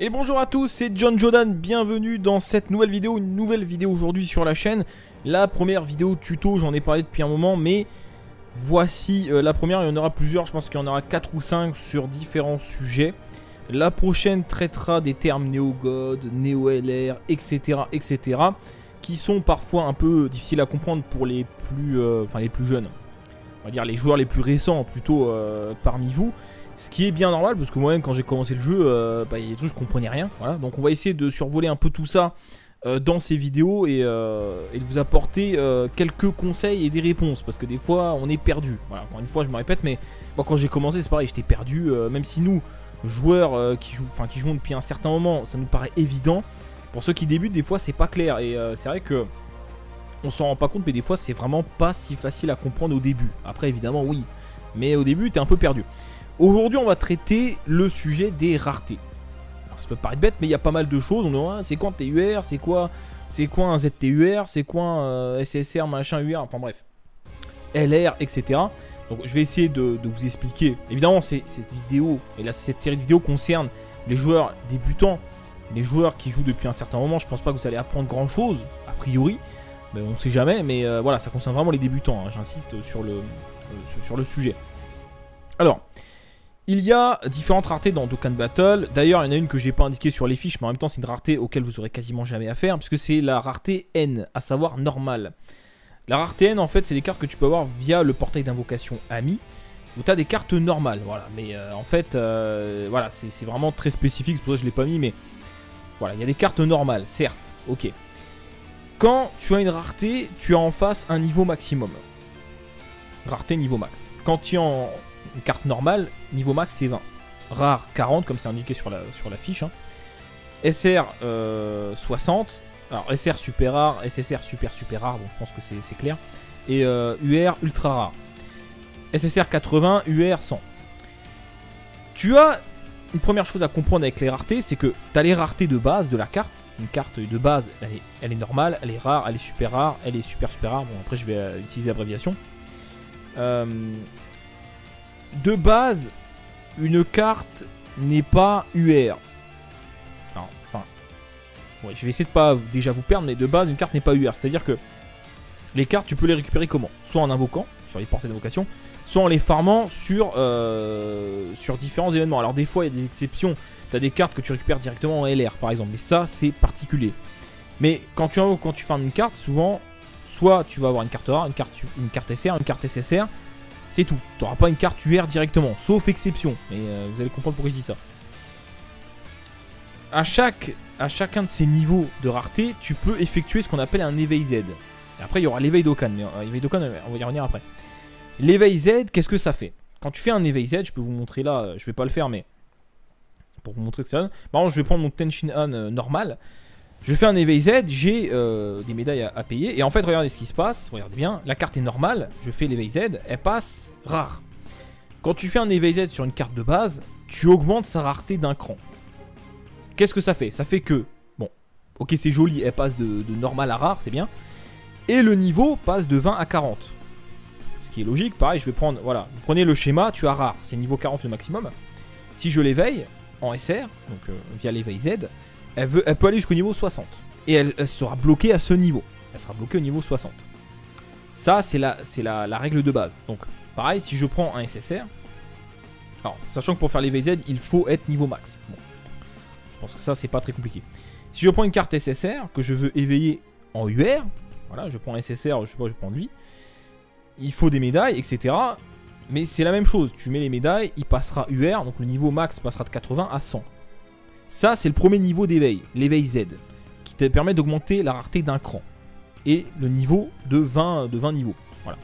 Et bonjour à tous, c'est John Jordan, bienvenue dans cette nouvelle vidéo, une nouvelle vidéo aujourd'hui sur la chaîne. La première vidéo tuto, j'en ai parlé depuis un moment, mais voici euh, la première, il y en aura plusieurs, je pense qu'il y en aura 4 ou 5 sur différents sujets. La prochaine traitera des termes néo-God, néo-LR, etc., etc., qui sont parfois un peu difficiles à comprendre pour les plus, euh, enfin les plus jeunes. On va dire les joueurs les plus récents plutôt euh, parmi vous. Ce qui est bien normal parce que moi-même quand j'ai commencé le jeu, euh, bah, il y a des trucs je comprenais rien. Voilà. Donc on va essayer de survoler un peu tout ça euh, dans ces vidéos et, de vous apporter quelques conseils et des réponses parce que des fois on est perdu. Voilà. Encore une fois je me répète mais moi quand j'ai commencé c'est pareil j'étais perdu même si nous joueurs qui jouent qui jouent depuis un certain moment ça nous paraît évident. Pour ceux qui débutent des fois c'est pas clair et c'est vrai que on s'en rend pas compte mais des fois c'est vraiment pas si facile à comprendre au début. Après évidemment oui mais au début t'es un peu perdu. Aujourd'hui, on va traiter le sujet des raretés. Alors, ça peut paraître bête, mais il y a pas mal de choses. On ah, c'est quoi un TUR C'est quoi, c'est quoi un ZTUR C'est quoi un euh, SSR, machin, UR Enfin bref. LR, etc. Donc je vais essayer de, vous expliquer. Évidemment, cette vidéo et cette série de vidéos concerne les joueurs débutants, les joueurs qui jouent depuis un certain moment. Je pense pas que vous allez apprendre grand chose, a priori. Mais on sait jamais. Mais euh, voilà, ça concerne vraiment les débutants. Hein. J'insiste sur le, euh, sur le sujet. Alors, il y a différentes raretés dans Dokkan Battle. D'ailleurs, il y en a une que j'ai pas indiquée sur les fiches, mais en même temps, c'est une rareté auquel vous aurez quasiment jamais affaire, puisque c'est la rareté N, à savoir normale. La rareté N, en fait, c'est des cartes que tu peux avoir via le portail d'invocation Ami, où tu as des cartes normales, voilà. Mais euh, en fait, voilà, c'est vraiment très spécifique, c'est pour ça que je l'ai pas mis, mais voilà, il y a des cartes normales, certes, ok. Quand tu as une rareté, tu as en face un niveau maximum. Rareté niveau max. Quand tu es en une carte normale, niveau max c'est 20. Rare 40, comme c'est indiqué sur la, fiche. SR 60. Euh, Alors SR super rare, SSR super super rare, bon je pense que c'est clair. Et UR euh, ultra rare. SSR 80, UR 100. Tu as une première chose à comprendre avec les raretés, c'est que tu as les raretés de base de la carte. Une carte de base, elle est, normale, elle est rare, elle est super rare, elle est super super rare. Bon après je vais euh, utiliser l'abréviation. Euh, de base, une carte n'est pas UR. enfin, je vais essayer de pas déjà vous perdre, mais de base, une carte n'est pas UR. C'est-à-dire que les cartes, tu peux les récupérer comment? Soit en invoquant, sur les portails d'invocation, soit en les farmant sur, euh, sur différents événements. Alors des fois, il y a des exceptions. Tu as des cartes que tu récupères directement en LR, par exemple. Mais ça, c'est particulier. Mais quand tu quand tu farmes une carte, souvent, soit tu vas avoir une carte rare, une carte, une carte SR, une carte SSR, c'est tout. Tu n'auras pas une carte UR directement, sauf exception. Mais euh, vous allez comprendre pourquoi je dis ça. À, chaque, à chacun de ces niveaux de rareté, tu peux effectuer ce qu'on appelle un éveil Z. Et après, il y aura l'éveil d'Okan. Mais euh, l'éveil d'Okan, on va y revenir après. L'éveil Z, qu'est-ce que ça fait? Quand tu fais un éveil Z, je peux vous montrer là, euh, je vais pas le faire, mais pour vous montrer que ça donne. Par exemple, je vais prendre mon Tenshin Han normal. Je fais un éveil Z, j'ai euh, des médailles à, payer. Et en fait, regardez ce qui se passe. Regardez bien, la carte est normale. Je fais l'éveil Z, elle passe rare. Quand tu fais un éveil Z sur une carte de base, tu augmentes sa rareté d'un cran. Qu'est-ce que ça fait? Ça fait que, bon, ok c'est joli, elle passe de, normal à rare, c'est bien. Et le niveau passe de 20 à 40. Qui est logique, pareil, je vais prendre, voilà, prenez le schéma, tu as rare, c'est niveau 40 le maximum. Si je l'éveille en SR, donc euh, via l'éveil Z, elle, veut, elle peut aller jusqu'au niveau 60. Et elle, sera bloquée à ce niveau. Elle sera bloquée au niveau 60. Ça, c'est la, la, règle de base. Donc, pareil, si je prends un SSR, alors, sachant que pour faire les VZ, il faut être niveau max. Bon. Je pense que ça, c'est pas très compliqué. Si je prends une carte SSR que je veux éveiller en UR, voilà, je prends SSR, je sais pas, je prends lui, il faut des médailles, etc. Mais c'est la même chose, tu mets les médailles, il passera UR, donc le niveau max passera de 80 à 100. Ça, c'est le premier niveau d'éveil, l'éveil Z, qui te permet d'augmenter la rareté d'un cran. Et le niveau de 20, de 20 niveaux. Voilà.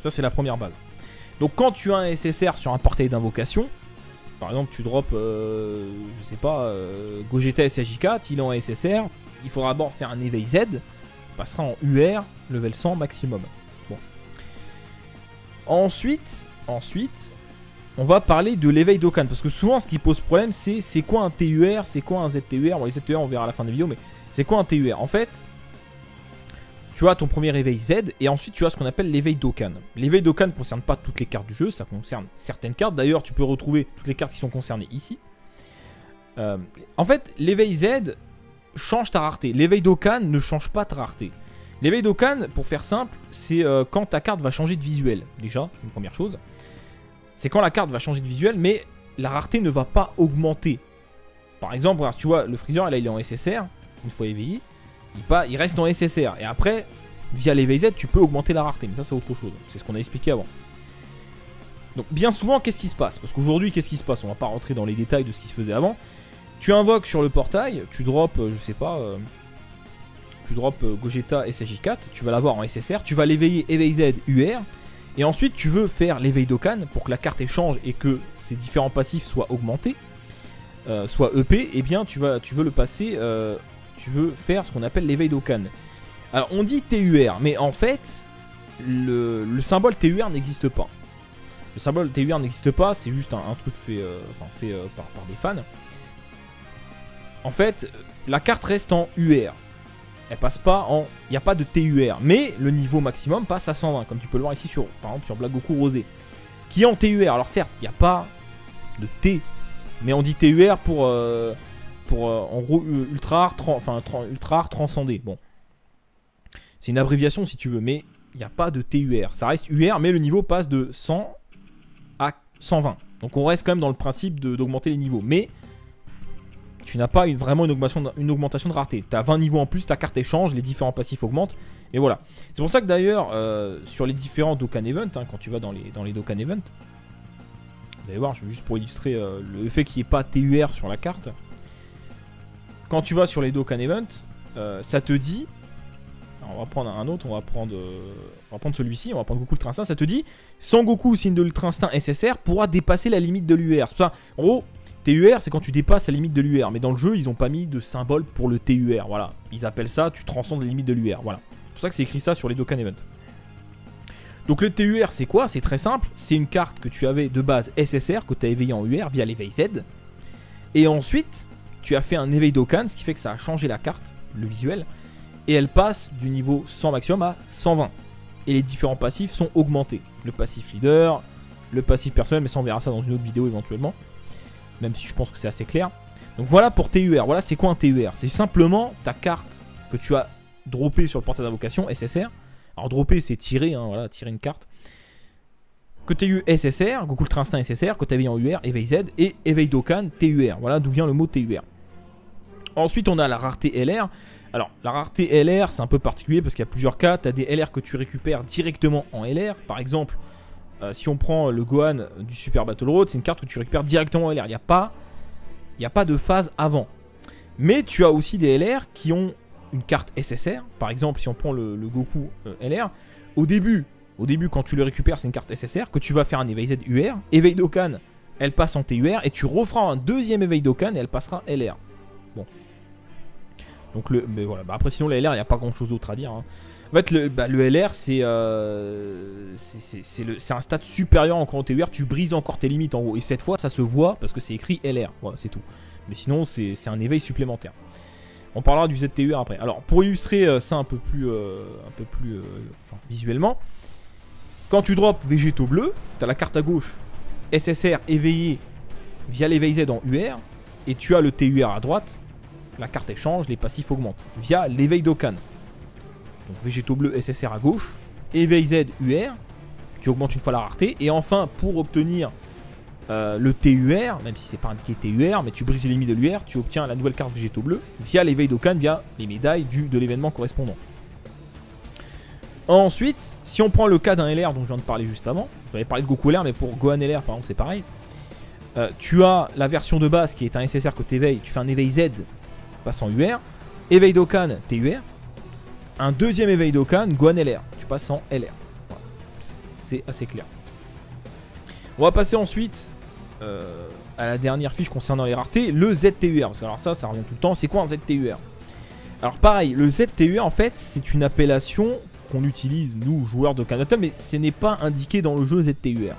Ça, c'est la première base. Donc, quand tu as un SSR sur un portail d'invocation, par exemple, tu drops, euh, je sais pas, euh, Gogeta SJ4, il est en SSR, il faudra d'abord faire un éveil Z, il passera en UR, level 100 maximum. Ensuite, ensuite, on va parler de l'éveil d'Okan. Parce que souvent, ce qui pose problème, c'est c'est quoi un TUR, c'est quoi un ZTUR. Bon, les ZTUR, on verra à la fin de la vidéo, mais c'est quoi un TUR En fait, tu as ton premier éveil Z, et ensuite tu as ce qu'on appelle l'éveil d'Okan. L'éveil d'Okan ne concerne pas toutes les cartes du jeu, ça concerne certaines cartes. D'ailleurs, tu peux retrouver toutes les cartes qui sont concernées ici. Euh, en fait, l'éveil Z change ta rareté. L'éveil d'Okan ne change pas ta rareté. L'éveil d'Okan, pour faire simple, c'est euh, quand ta carte va changer de visuel. Déjà, une première chose. C'est quand la carte va changer de visuel, mais la rareté ne va pas augmenter. Par exemple, tu vois, le Freezer, là, il est en SSR, une fois éveillé. Il, pas, il reste en SSR. Et après, via l'éveil Z, tu peux augmenter la rareté. Mais ça, c'est autre chose. C'est ce qu'on a expliqué avant. Donc, bien souvent, qu'est-ce qui se passe? Parce qu'aujourd'hui, qu'est-ce qui se passe? On va pas rentrer dans les détails de ce qui se faisait avant. Tu invoques sur le portail, tu drops, euh, je sais pas, euh, tu drops euh, Gogeta SSJ4, tu vas l'avoir en SSR, tu vas l'éveiller éveil Z UR, et ensuite tu veux faire l'éveil d'Okan pour que la carte échange et que ses différents passifs soient augmentés, soit EP, et eh bien tu, vas, tu veux le passer, tu veux faire ce qu'on appelle l'éveil d'Okan. Alors on dit TUR, mais en fait, le, symbole TUR n'existe pas. Le symbole TUR n'existe pas, c'est juste un, truc fait, fait par, par des fans en fait, la carte reste en UR. Elle passe pas en... Il n'y a pas de TUR. Mais le niveau maximum passe à 120, comme tu peux le voir ici sur, par exemple, sur Black Goku Rosé. Qui est en TUR. Alors certes, il n'y a pas de T. Mais on dit TUR pour... Euh, euh, en gros, ultra rare, enfin, ultra rare transcendé. Bon. C'est une abréviation si tu veux, mais il n'y a pas de TUR. Ça reste UR, mais le niveau passe de 100 à 120. Donc on reste quand même dans le principe d'augmenter les niveaux. Mais tu n'as pas vraiment une augmentation, une augmentation de rareté. Tu as 20 niveaux en plus, ta carte échange, les différents passifs augmentent. Et voilà. C'est pour ça que d'ailleurs, euh, sur les différents Dokkan Event, hein, quand tu vas dans les, dans les Dokkan Event, vous allez voir, juste pour illustrer euh, le fait qu'il n'y ait pas TUR sur la carte. Quand tu vas sur les Dokkan Event, euh, ça te dit. on va prendre un autre, on va prendre, prendre celui-ci, on va prendre Goku Ultra Instinct. Ça te dit Sans Goku, signe de l'Ultra Instinct SSR pourra dépasser la limite de l'UR. C'est ça, en gros, TUR, c'est quand tu dépasses la limite de l'UR. Mais dans le jeu, ils n'ont pas mis de symbole pour le TUR. Voilà. Ils appellent ça, tu transcendes la limite de l'UR. Voilà. C'est pour ça que c'est écrit ça sur les Dokkan Event. Donc le TUR, c'est quoi? C'est très simple. C'est une carte que tu avais de base SSR, que tu as éveillé en UR via l'éveil Z. Et ensuite, tu as fait un éveil Dokkan, ce qui fait que ça a changé la carte, le visuel. Et elle passe du niveau 100 maximum à 120. Et les différents passifs sont augmentés. Le passif leader, le passif personnel, mais ça on verra ça dans une autre vidéo éventuellement même si je pense que c'est assez clair. Donc voilà pour TUR. Voilà, c'est quoi un TUR C'est simplement ta carte que tu as droppée sur le portail d'invocation SSR. Alors dropper, c'est tirer, hein, voilà, tirer une carte. Que tu eu SSR, Goku Ultra Instinct SSR, que tu avais en UR, Éveil Z, et Éveil Dokkan TUR. Voilà d'où vient le mot TUR. Ensuite, on a la rareté LR. Alors, la rareté LR, c'est un peu particulier parce qu'il y a plusieurs cas. Tu as des LR que tu récupères directement en LR. Par exemple, euh, si on prend le Gohan du Super Battle Road, c'est une carte que tu récupères directement en LR. Il n'y a, pas, a pas de phase avant. Mais tu as aussi des LR qui ont une carte SSR. Par exemple, si on prend le, Goku euh, LR, au début, au début, quand tu le récupères, c'est une carte SSR que tu vas faire un éveil Z UR. Éveil Dokkan, elle passe en TUR et tu referas un deuxième éveil Dokkan et elle passera LR. Bon. Donc le, mais voilà. Bah, après sinon les LR, il n'y a pas grand chose d'autre à dire. Hein. En fait, le, bah, LR, euh, c'est un stade supérieur en TUR. Tu brises encore tes limites en haut. Et cette fois, ça se voit parce que c'est écrit LR. Voilà, c'est tout. Mais sinon, c'est un éveil supplémentaire. On parlera du ZTUR après. Alors, pour illustrer euh, ça un peu plus, euh, visuellement, quand tu drops végétaux bleus, tu as la carte à gauche SSR éveillé via l'éveil Z en UR, et tu as le TUR à droite, la carte échange, les passifs augmentent, via l'éveil d'Okan. Donc végétaux bleus SSR à gauche, éveil Z UR, tu augmentes une fois la rareté, et enfin pour obtenir euh, le TUR, même si c'est pas indiqué TUR, mais tu brises les limites de l'UR, tu obtiens la nouvelle carte végétaux bleus via l'éveil d'Okan, via les médailles du, de l'événement correspondant. Ensuite, si on prend le cas d'un LR dont je viens de parler juste avant, j'avais parlé de Goku LR, mais pour Gohan LR par exemple c'est pareil. Euh, tu as la version de base qui est un SSR que tu éveilles, tu fais un éveil Z passant UR, éveil d'Okan TUR, un deuxième éveil d'Okan, Gohan LR. Tu passes en LR. C'est assez clair. On va passer ensuite euh, à la dernière fiche concernant les raretés, le ZTUR. Parce que alors ça, ça revient tout le temps. C'est quoi un ZTUR Alors pareil, le ZTUR en fait, c'est une appellation qu'on utilise nous, joueurs de Kanaton, mais ce n'est pas indiqué dans le jeu ZTUR.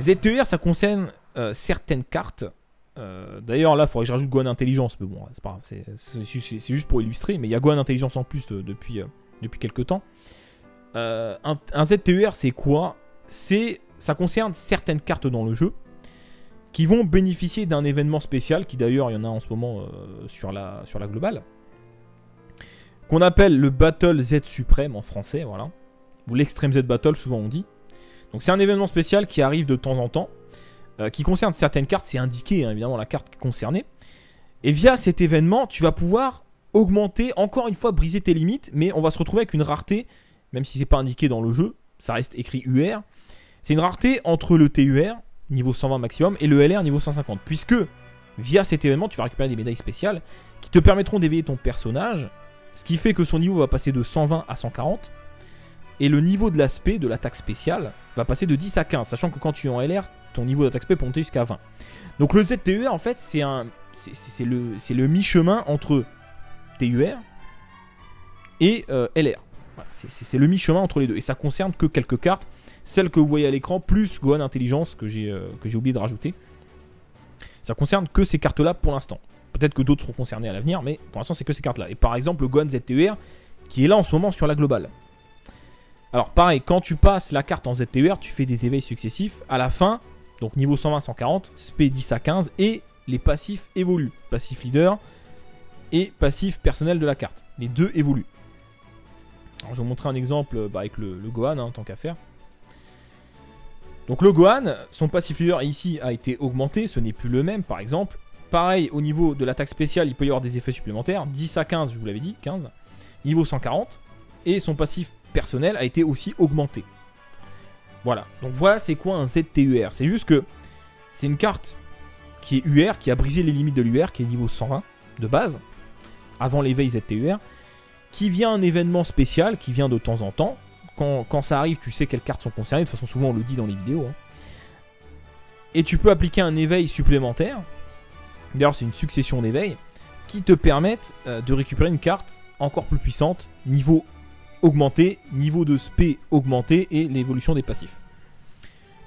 ZTUR, ça concerne euh, certaines cartes euh, d'ailleurs, là, il faudrait que je rajoute Gohan Intelligence. Mais bon, c'est pas C'est juste pour illustrer. Mais il y a Gohan Intelligence en plus depuis, euh, depuis quelques temps. Euh, un, ZTUR, c'est quoi? C'est Ça concerne certaines cartes dans le jeu qui vont bénéficier d'un événement spécial, qui d'ailleurs il y en a en ce moment euh, sur, la, sur la globale, qu'on appelle le Battle Z Suprême en français, voilà, ou l'Extreme Z Battle, souvent on dit. Donc c'est un événement spécial qui arrive de temps en temps, euh, qui concerne certaines cartes, c'est indiqué hein, évidemment la carte concernée. Et via cet événement, tu vas pouvoir augmenter, encore une fois, briser tes limites, mais on va se retrouver avec une rareté, même si c'est pas indiqué dans le jeu, ça reste écrit UR. C'est une rareté entre le TUR, niveau 120 maximum, et le LR, niveau 150. Puisque, via cet événement, tu vas récupérer des médailles spéciales qui te permettront d'éveiller ton personnage, ce qui fait que son niveau va passer de 120 à 140. Et le niveau de l'aspect, de l'attaque spéciale, va passer de 10 à 15, sachant que quand tu es en LR, ton niveau d'attaque peut monter jusqu'à 20. Donc le ZTUR, en fait, c'est un, c'est le, le mi-chemin entre TUR et euh, LR. c'est le mi-chemin entre les deux. Et ça concerne que quelques cartes. Celles que vous voyez à l'écran, plus Gohan Intelligence, que j'ai euh, oublié de rajouter. Ça concerne que ces cartes-là pour l'instant. Peut-être que d'autres seront concernés à l'avenir, mais pour l'instant, c'est que ces cartes-là. Et par exemple, le Gohan ZTUR, qui est là en ce moment sur la globale. Alors pareil, quand tu passes la carte en ZTUR, tu fais des éveils successifs. À la fin, donc niveau 120, 140, SP 10 à 15, et les passifs évoluent. Passif leader et passif personnel de la carte. Les deux évoluent. Alors je vais vous montrer un exemple bah, avec le, Gohan, en hein, tant qu'à faire. Donc le Gohan, son passif leader ici a été augmenté, ce n'est plus le même par exemple. Pareil, au niveau de l'attaque spéciale, il peut y avoir des effets supplémentaires. 10 à 15, je vous l'avais dit, 15. Niveau 140. Et son passif personnel a été aussi augmenté. Voilà. Donc voilà c'est quoi un ZTUR. C'est juste que c'est une carte qui est UR, qui a brisé les limites de l'UR, qui est niveau 120 de base, avant l'éveil ZTUR, qui vient un événement spécial, qui vient de temps en temps. Quand, ça arrive, tu sais quelles cartes sont concernées. De toute façon, souvent on le dit dans les vidéos. Hein. Et tu peux appliquer un éveil supplémentaire. D'ailleurs, c'est une succession d'éveils qui te permettent euh, de récupérer une carte encore plus puissante, niveau augmenté, niveau de SP augmenté et l'évolution des passifs.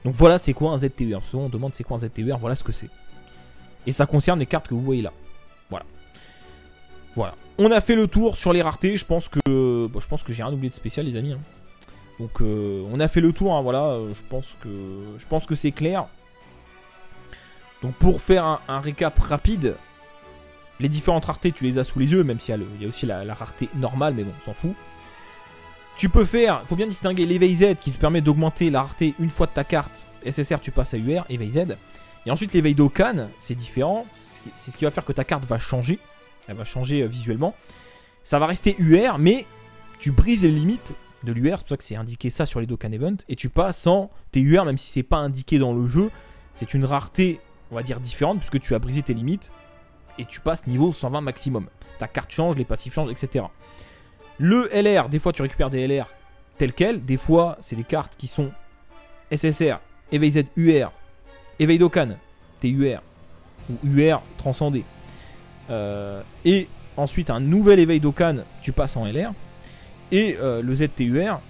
Donc voilà c'est quoi un ZTUR. Souvent on demande c'est quoi un ZTUR, voilà ce que c'est. Et ça concerne les cartes que vous voyez là. Voilà. Voilà. On a fait le tour sur les raretés. Je pense que je pense que j'ai rien oublié de spécial les amis. Hein. Donc euh, on a fait le tour. Hein, voilà. Je pense que je pense que c'est clair. Donc pour faire un, récap rapide, les différentes raretés tu les as sous les yeux, même s'il y, a aussi la, la rareté normale, mais bon, on s'en fout. Tu peux faire, il faut bien distinguer l'éveil Z qui te permet d'augmenter la rareté une fois de ta carte. SSR, tu passes à UR, éveil Z. Et ensuite, l'éveil d'Okan, c'est différent. C'est ce qui va faire que ta carte va changer. Elle va changer euh, visuellement. Ça va rester UR, mais tu brises les limites de l'UR. C'est pour ça que c'est indiqué ça sur les Dokkan Event. Et tu passes en TUR, même si c'est pas indiqué dans le jeu. C'est une rareté, on va dire, différente, puisque tu as brisé tes limites. Et tu passes niveau 120 maximum. Ta carte change, les passifs changent, etc. Le LR, des fois tu récupères des LR tels quels, des fois c'est des cartes qui sont SSR, Éveil Z UR, Éveil Dokkan, TUR, ou UR transcendé. Euh, et ensuite un nouvel éveil d'Okan, tu passes en LR. Et euh, le ZTUR,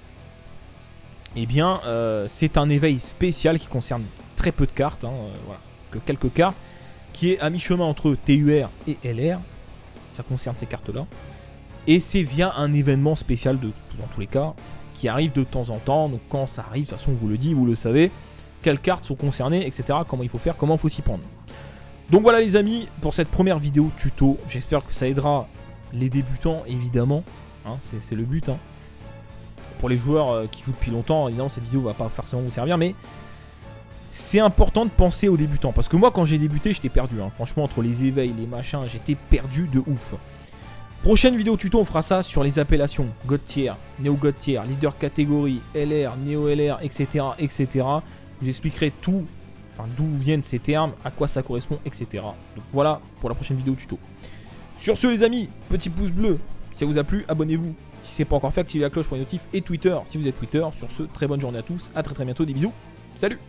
eh bien euh, c'est un éveil spécial qui concerne très peu de cartes, hein, voilà, que quelques cartes, qui est à mi-chemin entre TUR et LR. Ça concerne ces cartes-là. Et c'est via un événement spécial, dans tous les cas, qui arrive de temps en temps. Donc quand ça arrive, de toute façon, on vous le dit, vous le savez, quelles cartes sont concernées, etc. Comment il faut faire, comment il faut s'y prendre. Donc voilà les amis, pour cette première vidéo tuto, j'espère que ça aidera les débutants, évidemment. Hein, c'est le but. Hein. Pour les joueurs euh, qui jouent depuis longtemps, évidemment, cette vidéo va pas forcément vous servir, mais c'est important de penser aux débutants. Parce que moi, quand j'ai débuté, j'étais perdu. Hein. Franchement, entre les éveils, les machins, j'étais perdu de ouf. Prochaine vidéo tuto, on fera ça sur les appellations God Tier, Neo God Leader Catégorie, LR, Neo LR, etc. etc. Vous expliquerai tout, enfin d'où viennent ces termes, à quoi ça correspond, etc. Donc voilà pour la prochaine vidéo tuto. Sur ce les amis, petit pouce bleu si ça vous a plu, abonnez-vous. Si ce n'est pas encore fait, activez la cloche pour les notifs et Twitter si vous êtes Twitter. Sur ce, très bonne journée à tous, à très très bientôt, des bisous, salut